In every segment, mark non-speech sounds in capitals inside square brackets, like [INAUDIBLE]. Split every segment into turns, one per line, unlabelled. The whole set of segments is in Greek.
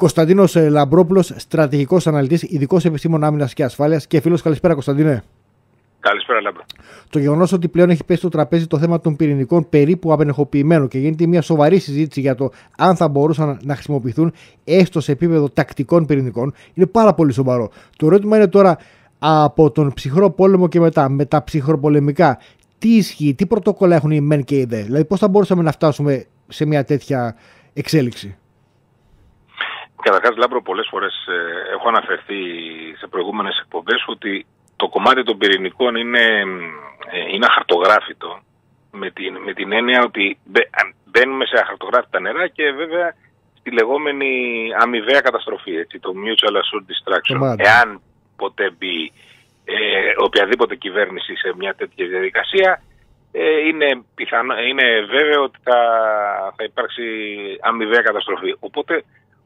Κωνσταντίνος Λαμπρόπουλος, στρατηγικός αναλυτής, ειδικός επιστήμων άμυνας και ασφάλειας και φίλος. Καλησπέρα, Κωνσταντίνε.
Καλησπέρα, Λάμπρο.
Το γεγονός ότι πλέον έχει πέσει στο τραπέζι το θέμα των πυρηνικών περίπου απενεχοποιημένο και γίνεται μια σοβαρή συζήτηση για το αν θα μπορούσαν να χρησιμοποιηθούν έστω σε επίπεδο τακτικών πυρηνικών είναι πάρα πολύ σοβαρό. Το ερώτημα είναι τώρα από τον ψυχρό πόλεμο και μετά, με τα ψυχροπολεμικά, τι ισχύει, τι πρωτόκολλα έχουν οι μεν και οι δε; Δηλαδή, πώς θα μπορούσαμε να φτάσουμε σε μια τέτοια εξέλιξη;
Καταρχάς, Λάμπρο, πολλές φορές ε, έχω αναφερθεί σε προηγούμενες εκπομπές ότι το κομμάτι των πυρηνικών είναι, ε, είναι αχαρτογράφητο με την, με την έννοια ότι μπαίνουμε σε αχαρτογράφητα νερά και βέβαια στη λεγόμενη αμοιβαία καταστροφή, έτσι, το mutual assured destruction. Εάν ποτέ μπει ε, οποιαδήποτε κυβέρνηση σε μια τέτοια διαδικασία, ε, είναι, πιθανό, είναι βέβαιο ότι θα, θα υπάρξει αμοιβαία καταστροφή. Οπότε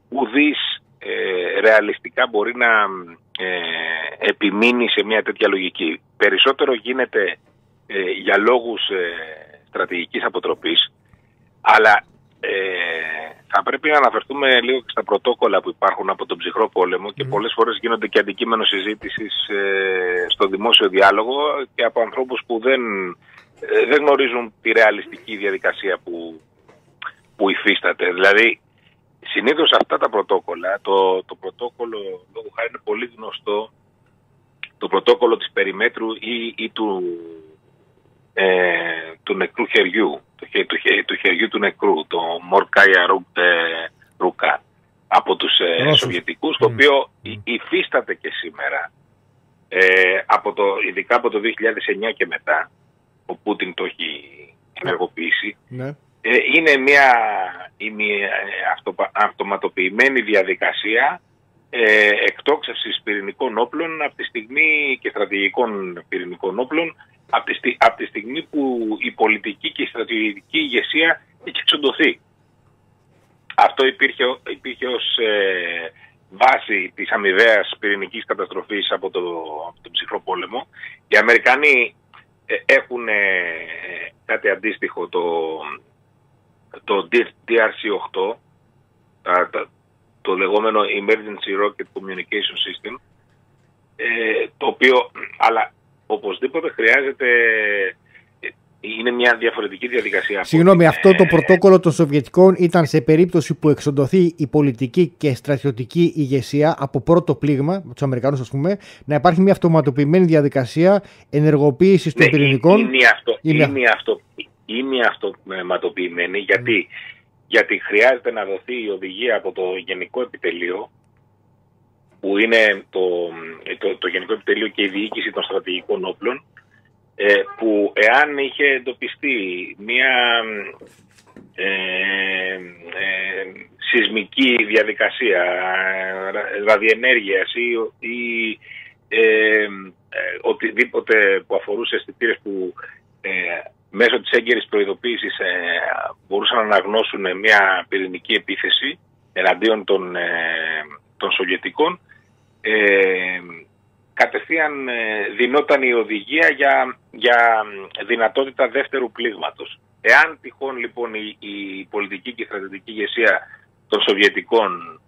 ουδής ε, ρεαλιστικά μπορεί να ε, επιμείνει σε μια τέτοια λογική. Περισσότερο γίνεται ε, για λόγους ε, στρατηγικής αποτροπής, αλλά ε, θα πρέπει να αναφερθούμε λίγο και στα πρωτόκολλα που υπάρχουν από τον ψυχρό πόλεμο και πολλές φορές γίνονται και αντικείμενο συζήτησης ε, στο δημόσιο διάλογο και από ανθρώπους που δεν, δεν γνωρίζουν τη ρεαλιστική διαδικασία που, που υφίσταται. Δηλαδή Συνήθως αυτά τα πρωτόκολλα, το, το πρωτόκολλο λόγω χάρη είναι πολύ γνωστό, το πρωτόκολλο της περιμέτρου ή, ή του, ε, του νεκρού χεριού, του, του, του χεριού του νεκρού, το Μορκάια Ρούκα, από τους ε, Σοβιετικούς, το οποίο υφίσταται και σήμερα, ε, από το, ειδικά από το 2009 και μετά, ο Πούτιν το έχει ενεργοποιήσει, ναι. Ε, είναι μια, μια αυτο, αυτοματοποιημένη διαδικασία ε, εκτόξευσης πυρηνικών όπλων από τη στιγμή και στρατηγικών πυρηνικών όπλων από τη, από τη στιγμή που η πολιτική και η στρατηγική ηγεσία έχει εξοντωθεί. Αυτό υπήρχε, υπήρχε ως ε, βάση της αμοιβαίας πυρηνικής καταστροφής από το, από τον ψυχρό πόλεμο. Οι Αμερικανοί ε, έχουν κάτι αντίστοιχο το, το DRC-8, το λεγόμενο Emergency Rocket Communication System, ε, το οποίο, αλλά οπωσδήποτε χρειάζεται ε, είναι μια διαφορετική διαδικασία.
Συγγνώμη, αυτό το πρωτόκολλο των Σοβιετικών ήταν σε περίπτωση που εξοντωθεί η πολιτική και στρατιωτική ηγεσία από πρώτο πλήγμα, του Αμερικανού, α πούμε, να υπάρχει μια αυτοματοποιημένη διαδικασία ενεργοποίηση των ναι, πυρηνικών.
Είναι, αυτό, είναι, είναι αυτό είναι αυτοματοποιημένη γιατί, γιατί χρειάζεται να δοθεί η οδηγία από το Γενικό Επιτελείο που είναι το, το, το Γενικό Επιτελείο και η Διοίκηση των Στρατηγικών Όπλων ε, που εάν είχε εντοπιστεί μια ε, ε, σεισμική διαδικασία ραδιενέργειας ή, ή οτιδήποτε που αφορούσε αισθητήρες που μέσω της έγκαιρης προειδοποίησης ε, μπορούσαν να αναγνώσουν μια πυρηνική επίθεση εναντίον των, ε, των Σοβιετικών ε, κατευθείαν ε, δινόταν η οδηγία για, για δυνατότητα δεύτερου πλήγματος. Εάν τυχόν λοιπόν η, η πολιτική και η στρατιωτική ηγεσία των Σοβιετικών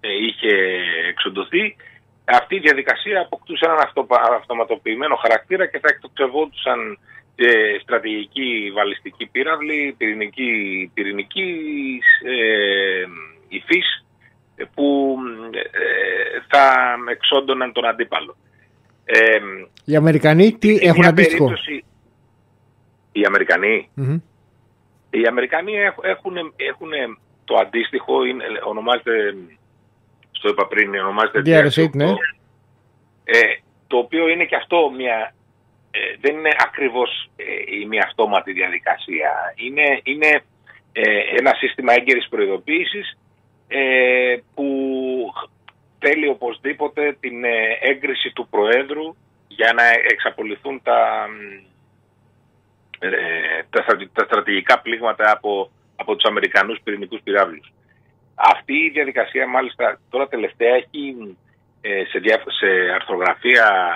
ε, είχε εξοντωθεί, αυτή η διαδικασία αποκτούσε έναν αυτοματοποιημένο χαρακτήρα και θα εκτοξευόντουσαν και στρατηγική βαλιστική πύραυλη, πυρηνική, πυρηνική ε, υφής που ε, θα εξόντωναν τον αντίπαλο.
Ε, οι Αμερικανοί τι έχουν αντίστοιχο;
Οι Αμερικανοί. Οι Αμερικανοί έχουν, έχουν το αντίστοιχο, είναι, ονομάζεται, στο είπα πριν, ονομάζεται
ναι.
ε, το οποίο είναι και αυτό μια ε, δεν είναι ακριβώς ε, η μία αυτόματη διαδικασία. Είναι, είναι ε, ένα σύστημα έγκαιρης προειδοποίησης που θέλει οπωσδήποτε την έγκριση του Προέδρου για να εξαπολυθούν τα, τα, στρατηγικά πλήγματα από, από τους Αμερικανούς πυρηνικούς πυράβλους. Αυτή η διαδικασία μάλιστα τώρα τελευταία έχει σε, σε αρθρογραφία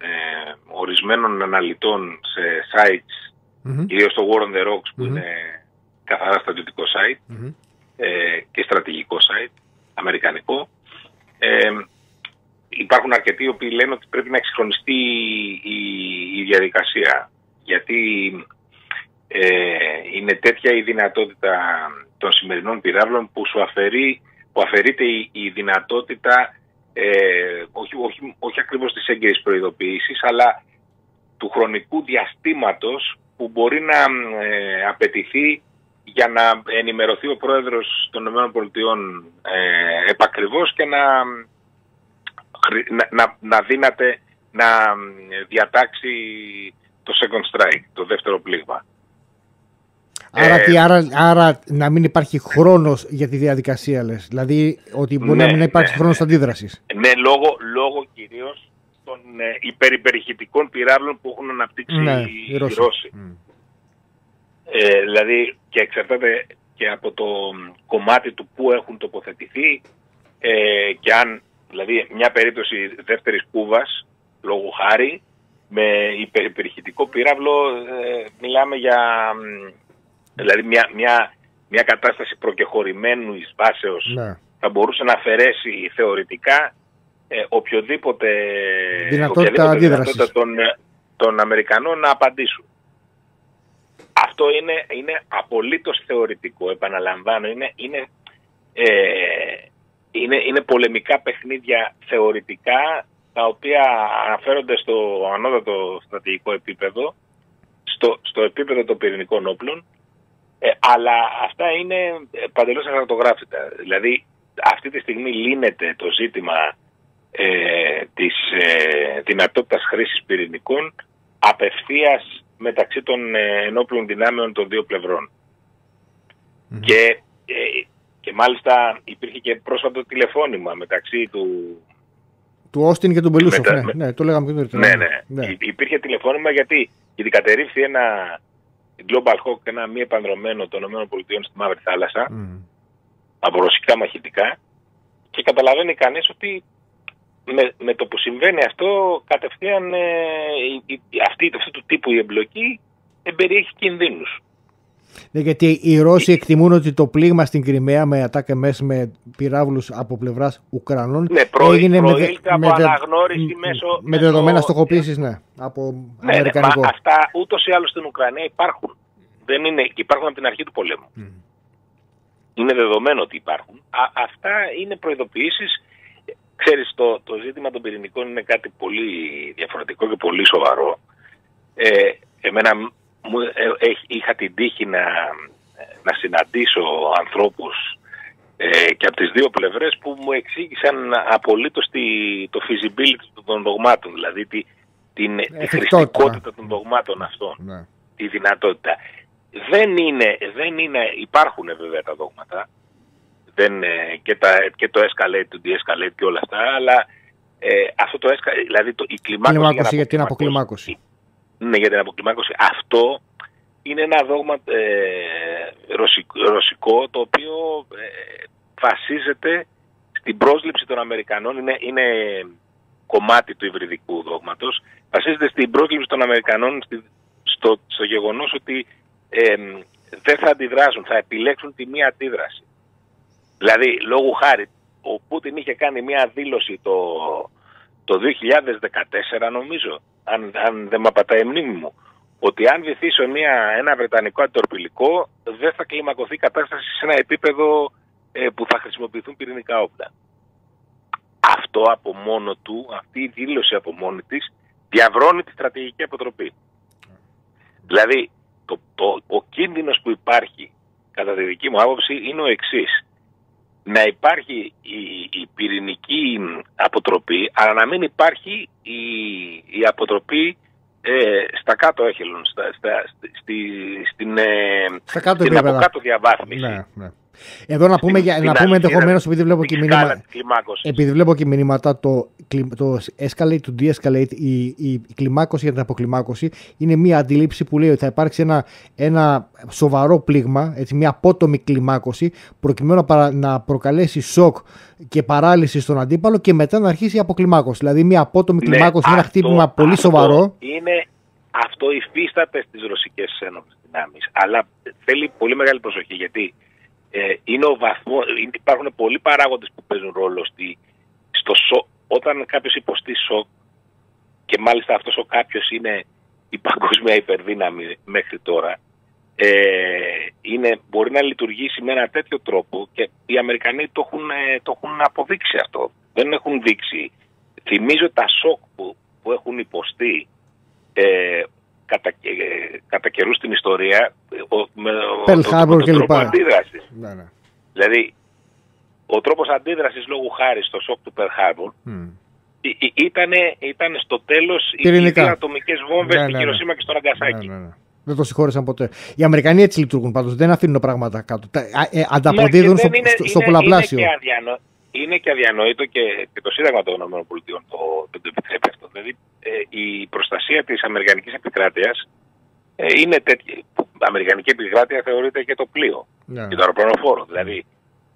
ε, ορισμένων αναλυτών σε sites, mm-hmm. κυρίως το War on the Rocks που είναι καθαρά στρατιωτικό site ε, και στρατηγικό site, αμερικανικό. Ε, υπάρχουν αρκετοί οι οποίοι λένε ότι πρέπει να εξυγχρονιστεί η, η, διαδικασία γιατί ε, είναι τέτοια η δυνατότητα των σημερινών πυράβλων που σου αφαιρεί, που αφαιρείται η, δυνατότητα ε, όχι, όχι, όχι ακριβώς της έγκαιρης προειδοποίησης αλλά του χρονικού διαστήματος που μπορεί να ε, απαιτηθεί για να ενημερωθεί ο πρόεδρος των ΗΠΑ ε, επακριβώς και να, να, να, να δύναται να διατάξει το second strike, το δεύτερο πλήγμα.
Άρα, ε, τι, άρα, άρα να μην υπάρχει χρόνος για τη διαδικασία λες, δηλαδή ότι μπορεί να μην ναι, υπάρχει ναι, χρόνος ναι. αντίδρασης.
Ναι, λόγω, λόγω κυρίως των ε, υπερυπερηχητικών πυράβλων που έχουν αναπτύξει ναι, οι, Ρώσοι. Ε, δηλαδή και εξαρτάται και από το κομμάτι του που έχουν τοποθετηθεί ε, και αν, δηλαδή μια περίπτωση δεύτερης κούβας, λόγω χάρη, με υπερηχητικό πύραυλο ε, μιλάμε για δηλαδή μια, μια, μια κατάσταση προκεχωρημένου εις βάσεως ναι. θα μπορούσε να αφαιρέσει θεωρητικά ε, οποιοδήποτε
δυνατότητα, δυνατότητα
των, των Αμερικανών να απαντήσουν. Αυτό είναι, είναι απολύτως θεωρητικό, επαναλαμβάνω. Είναι, είναι, ε, είναι, είναι πολεμικά παιχνίδια θεωρητικά τα οποία αναφέρονται στο ανώτατο στρατηγικό επίπεδο, στο, στο επίπεδο των πυρηνικών όπλων, ε, αλλά αυτά είναι παντελώς αχαρτογράφητα. Δηλαδή αυτή τη στιγμή λύνεται το ζήτημα ε, της ε, δυνατότητας χρήσης πυρηνικών απευθείας μεταξύ των ε, ενόπλων δυνάμεων των δύο Και, ε, και μάλιστα υπήρχε και πρόσφατο τηλεφώνημα μεταξύ του...
Του Όστιν και του Μπελούσοφ, ναι, ναι, το λέγαμε
πριν. Ναι, ναι, ναι. Υπήρχε τηλεφώνημα γιατί, γιατί κατερρύφθη ένα Global Hawk, ένα μη επανδρομένο των ΗΠΑ στη Μαύρη Θάλασσα, mm. από ρωσικά μαχητικά, και καταλαβαίνει κανείς ότι με, με το που συμβαίνει αυτό, κατευθείαν ε, η, αυτή, αυτού του τύπου η εμπλοκή εμπεριέχει κινδύνους.
Ναι, γιατί οι Ρώσοι εκτιμούν ότι το πλήγμα στην Κρυμαία με ατάκα μέσα με πυράβλους από πλευράς Ουκρανών
ναι, προ, έγινε με, από με, αναγνώριση μέσω,
με δεδομένα στοχοποίησης ναι, από ναι, ναι αμερικανικό.
Ναι, αυτά ούτως ή άλλως στην Ουκρανία υπάρχουν. Δεν είναι, υπάρχουν από την αρχή του πολέμου. Mm. Είναι δεδομένο ότι υπάρχουν. Α, αυτά είναι προειδοποιήσεις Ξέρεις, το, το ζήτημα των πυρηνικών είναι κάτι πολύ διαφορετικό και πολύ σοβαρό. Ε, εμένα μου, ε, είχα την τύχη να, να συναντήσω ανθρώπους ε, και από τις δύο πλευρές που μου εξήγησαν απολύτως τη, το feasibility των δογμάτων, δηλαδή τη, την, τη χρηστικότητα των δογμάτων αυτών, ναι. τη δυνατότητα. Δεν είναι, δεν είναι, υπάρχουν βέβαια τα δόγματα, δεν, και, τα, και το escalate, το de-escalate και όλα αυτά, αλλά ε, αυτό το escalate, δηλαδή το, η κλιμάκωση,
κλιμάκωση για, την αποκλιμάκωση.
Ναι, για την αποκλιμάκωση. Αυτό είναι ένα δόγμα ε, ρωσικό, το οποίο ε, βασίζεται στην πρόσληψη των Αμερικανών, είναι, είναι κομμάτι του υβριδικού δόγματος, βασίζεται στην πρόσληψη των Αμερικανών στο, στο γεγονός ότι ε, δεν θα αντιδράσουν, θα επιλέξουν τη μία αντίδραση. Δηλαδή, λόγου χάρη, ο Πούτιν είχε κάνει μια δήλωση το, το 2014 νομίζω, αν, αν δεν με απατάει η μνήμη μου, ότι αν βυθίσω μια, ένα βρετανικό αντιτορπιλικό δεν θα κλιμακωθεί η κατάσταση σε ένα επίπεδο ε, που θα χρησιμοποιηθούν πυρηνικά όπλα. Αυτό από μόνο του, αυτή η δήλωση από μόνη της, διαβρώνει τη στρατηγική αποτροπή. Δηλαδή, το, το, ο κίνδυνος που υπάρχει, κατά τη δική μου άποψη, είναι ο εξής να υπάρχει η, η πυρηνική αποτροπή, αλλά να μην υπάρχει η, η αποτροπή ε, στα κάτω έχελων, στα, στα, στη, στην, ε,
στα κάτω
στην από κάτω διαβάθμιση.
Ναι, ναι. Εδώ να πούμε, για, να πούμε ενδεχομένως, επειδή βλέπω και μηνύματα. Επειδή βλέπω και μηνύματα, το, το escalate, το de-escalate, η, η, κλιμάκωση για την αποκλιμάκωση είναι μια αντίληψη που λέει ότι θα υπάρξει ένα, ένα σοβαρό πλήγμα, έτσι, μια απότομη κλιμάκωση, προκειμένου να, να προκαλέσει σοκ και παράλυση στον αντίπαλο και μετά να αρχίσει η αποκλιμάκωση. Δηλαδή, μια απότομη ναι, κλιμάκωση, ένα χτύπημα πολύ σοβαρό.
Είναι, αυτό υφίσταται στις ρωσικές ένωμε δυνάμεις. Αλλά θέλει πολύ μεγάλη προσοχή γιατί ε, είναι ο βαθμό, υπάρχουν πολλοί παράγοντες που παίζουν ρόλο στη, στο σο, όταν κάποιος υποστεί σοκ και μάλιστα αυτός ο κάποιος είναι η παγκόσμια υπερδύναμη μέχρι τώρα ε, είναι, μπορεί να λειτουργήσει με ένα τέτοιο τρόπο και οι Αμερικανοί το έχουν, ε, το έχουν αποδείξει αυτό. Δεν έχουν δείξει. Θυμίζω τα σοκ που, που έχουν υποστεί ε, κατά, ε, κατά καιρούς στην ιστορία ο, με,
Pearl Harbor και
τρόπο
λοιπά.
αντίδρασης.
Ναι, ναι.
Δηλαδή, ο τρόπος αντίδρασης λόγου χάρη στο σοκ του Pearl Harbor
Μμ.
ήταν, ήταν στο τέλος οι
Πυρηνικά.
δύο ατομικές βόμβες
Ναι,
στην
ναι, ναι.
Χειροσύμα και στο Ναγκασάκι.
Ναι, ναι, ναι. Δεν το συγχώρεσαν ποτέ. Οι Αμερικανοί έτσι λειτουργούν πάντως. Δεν αφήνουν πράγματα κάτω. Τα, α, ε, ανταποδίδουν
Ναι, και
στο,
δεν είναι-
στο, στο
είναι-
πολλαπλάσιο.
Είναι και, αδιανο, είναι και αδιανοήτο και, και το Σύνταγμα των ΗΠΑ το, δεν το επιτρέπει αυτό. Δηλαδή ε, η προστασία της Αμερικανικής επικράτειας ε, είναι τέτοια. που Αμερικανική επικράτεια θεωρείται και το πλοίο
Ναι.
και το αεροπλανοφόρο. Δηλαδή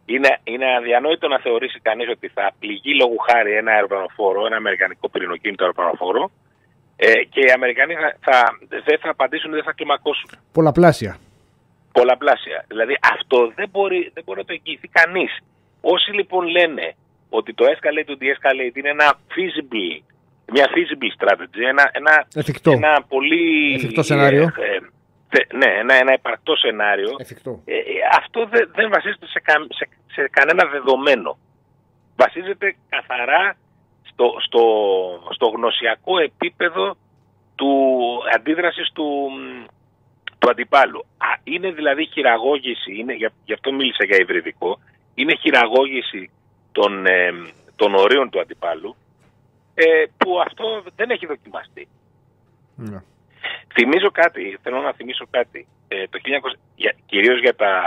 είναι, είναι αδιανόητο να θεωρήσει κανείς ότι θα πληγεί λόγου χάρη ένα αεροπλανοφόρο, ένα αμερικανικό πυρηνοκίνητο αεροπλανοφόρο ε, και οι Αμερικανοί θα, θα, δεν θα απαντήσουν, δεν θα κλιμακώσουν
Πολλαπλάσια.
πολλαπλάσια. Δηλαδή αυτό δεν μπορεί, δεν μπορεί να το εγγυηθεί κανείς. Όσοι λοιπόν λένε ότι το escalate to de-escalate είναι ένα feasible, μια feasible strategy, ένα, ένα,
Εφικτό.
ένα πολύ...
Εφικτό σενάριο.
ε, θε- ναι, ένα, ένα υπαρκτό σενάριο.
Εφικτό.
Ε, ε, αυτό δεν, δεν βασίζεται σε, κα- σε, σε κανένα δεδομένο. Βασίζεται καθαρά στο, στο, στο γνωσιακό επίπεδο του αντίδρασης του, μ, του αντιπάλου. Α, είναι δηλαδή χειραγώγηση, είναι, γι' γι' αυτό μίλησα για υβριδικό, είναι χειραγώγηση των, ε, των ορίων του αντιπάλου ε, που αυτό δεν έχει δοκιμαστεί.
Ναι.
Θυμίζω κάτι, θέλω να θυμίσω κάτι. Ε, το 1900, για, κυρίως για, τα,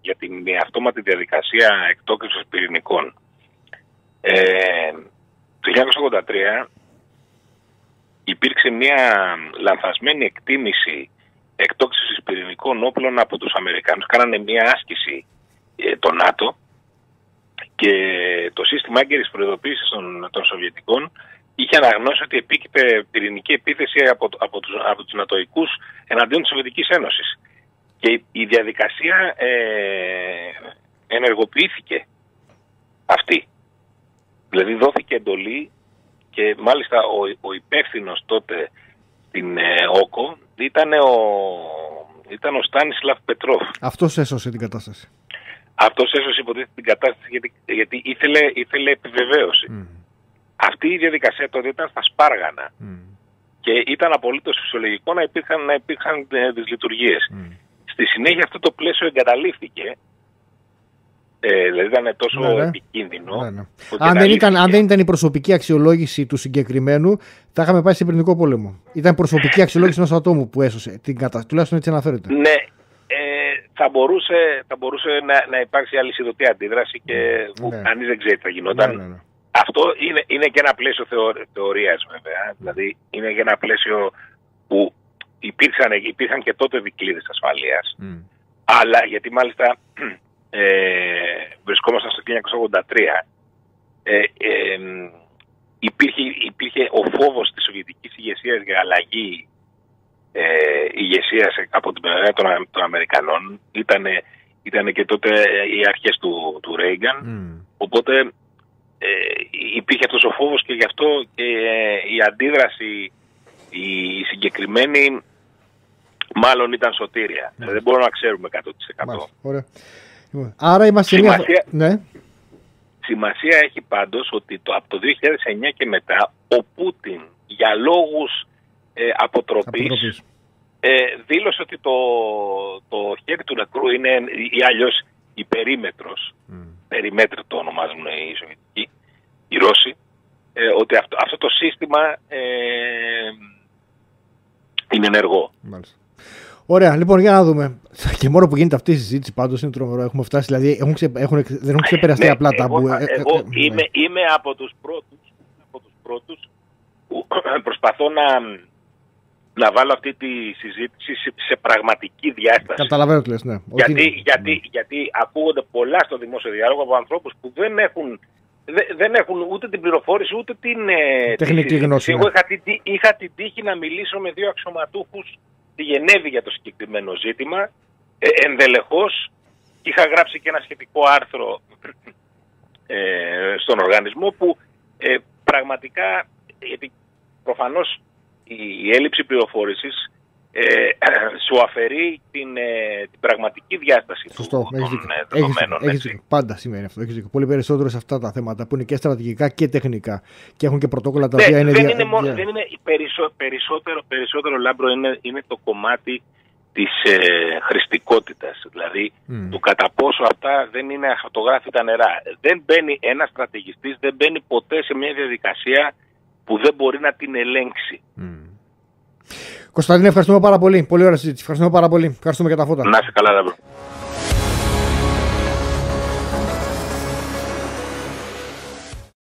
για την αυτόματη διαδικασία εκτόκευσης πυρηνικών. Ε, το 1983 υπήρξε μια λανθασμένη εκτίμηση εκτόξευσης πυρηνικών όπλων από τους Αμερικάνους. Κάνανε μια άσκηση ε, το ΝΑΤΟ και το σύστημα έγκαιρης προειδοποίησης των, των Σοβιετικών είχε αναγνώσει ότι επίκειται πυρηνική επίθεση από, από, τους, από τους Νατοικούς εναντίον της Σοβιετικής Ένωσης. Και η, η διαδικασία ε, ενεργοποιήθηκε αυτή. Δηλαδή δόθηκε εντολή και μάλιστα ο, ο υπεύθυνος τότε στην ε, ΟΚΟ ήταν ο, ήταν ο Στάνισλαβ Πετρόφ.
Αυτός έσωσε την κατάσταση.
Αυτός έσωσε υποτίθεται την κατάσταση γιατί, γιατί ήθελε, ήθελε επιβεβαίωση.
Μμ.
Αυτή η διαδικασία τότε ήταν στα σπάργανα
Μμ.
και ήταν απολύτως φυσιολογικό να υπήρχαν, να υπήρχαν ε, δυσλειτουργίες.
Μμ.
Στη συνέχεια αυτό το πλαίσιο εγκαταλείφθηκε, ε, δηλαδή ήταν τόσο
Ναι, ναι.
επικίνδυνο.
Ναι, ναι.
που
Αν, δεν ήταν, αν
εγκαταλείφθηκε.
δεν ήταν η προσωπική αξιολόγηση του συγκεκριμένου, θα είχαμε πάει σε πυρηνικό πόλεμο. Ήταν προσωπική αξιολόγηση ενός ατόμου που έσωσε την κατάσταση. Τουλάχιστον έτσι αναφέρεται.
Ναι, ε, θα μπορούσε, θα μπορούσε να, να υπάρξει αλυσιδωτή αντίδραση και που
Ναι.
κανείς δεν ξέρει τι θα γινόταν.
Ναι, ναι, ναι.
Αυτό είναι, είναι και ένα πλαίσιο θεω, θεωρίας βέβαια. Δηλαδή είναι και ένα πλαίσιο που υπήρξαν, υπήρχαν και τότε δικλείδες ασφαλείας.
Μμ.
Αλλά γιατί μάλιστα [CLEARS THROAT] ε, βρισκόμασταν στο 1983 ε, ε, υπήρχε, υπήρχε ο φόβος της Σοβιετικής ηγεσίας για αλλαγή ε, ηγεσία από την πλευρά των, Α- των Αμερικανών. Ήτανε, ήτανε και τότε οι αρχές του, του Ρέιγκαν.
Μμ.
Οπότε ε, υπήρχε αυτός ο φόβος και γι' αυτό και ε, η αντίδραση η συγκεκριμένη μάλλον ήταν σωτήρια. Δεν μπορούμε να ξέρουμε 100%.
Μάλιστα. Ωραία. Λοιπόν, Άρα είμαστε σε μια.
Σημασία-
Ναι.
Σημασία έχει πάντως ότι το, από το 2009 και μετά ο Πούτιν για λόγους ε, αποτροπής,
Αποτροπής.
ε, δήλωσε ότι το, το χέρι του νεκρού είναι ή αλλιώς η περίμετρος,
Μμ.
περιμέτρη το ονομάζουν οι Σοβιετικοί, οι Ρώσοι, ε, ότι αυτό, αυτό το σύστημα ε, είναι ενεργό.
Μάλιστα. Ωραία, λοιπόν, για να δούμε. Και μόνο που γίνεται αυτή η συζήτηση πάντως είναι τρομερό. Έχουμε φτάσει, δηλαδή έχουν ξε, έχουν, δεν έχουν ξεπεραστεί
Ναι,
απλά τα
εγώ,
που.
θα-
ε, ε,
εγώ
ε, ναι.
είμαι, είμαι από τους πρώτους, από τους πρώτους που [CLEARS THROAT] προσπαθώ να, να βάλω αυτή τη συζήτηση σε, σε πραγματική διάσταση.
Καταλαβαίνω τι λες, ναι. Ότι
Γιατί,
είναι-
γιατί, γιατί ακούγονται πολλά στο δημόσιο διάλογο από ανθρώπους που δεν έχουν, δεν, δεν έχουν ούτε την πληροφόρηση ούτε την ε, τη
Τεχνική
συζήτηση.
γνώση,
Εγώ
ναι.
είχα, την, τύ- είχα την τύχη να μιλήσω με δύο αξιωματούχους στη Γενέβη για το συγκεκριμένο ζήτημα, ε, ενδελεχώς Και είχα γράψει και ένα σχετικό άρθρο ε, στον οργανισμό που ε, πραγματικά, γιατί προφανώς η, έλλειψη πληροφόρησης ε, [CLEARS THROAT] σου αφαιρεί την, ε, την πραγματική διάσταση
Σωστό,
του,
έχεις
των
δίκιο.
ε, δεδομένων.
Έχεις, έχεις, πάντα σημαίνει αυτό. Έχεις δίκιο. Πολύ περισσότερο σε αυτά τα θέματα που είναι και στρατηγικά και τεχνικά και έχουν και πρωτόκολλα τα
Ναι,
οποία είναι.
δεν,
δια-
είναι μόνο,
δια-
δεν είναι περισσο, περισσότερο, περισσότερο λάμπρο είναι, είναι το κομμάτι της ε, χρηστικότητας. Δηλαδή
Μμ.
του κατά πόσο αυτά δεν είναι αχαρτογράφητα νερά. Δεν μπαίνει ένας στρατηγιστής, δεν μπαίνει ποτέ σε μια διαδικασία που δεν μπορεί να την ελέγξει.
Μμ. Κωνσταντίνε, ευχαριστούμε πάρα πολύ. Πολύ ωραία συζήτηση. Ευχαριστούμε πάρα πολύ. Ευχαριστούμε για τα φώτα.
Να είσαι καλά, λάμπρο.